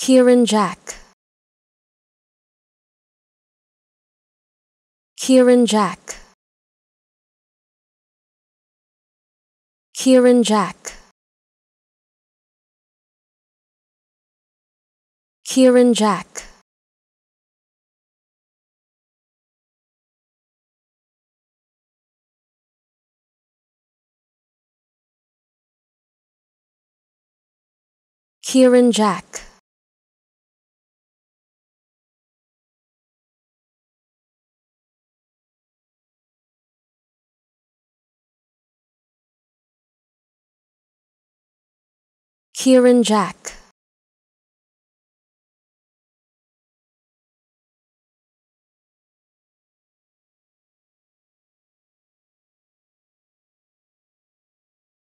Kieran Jack. Kieran Jack. Kieran Jack. Kieran Jack. Kieran Jack Kieran Jack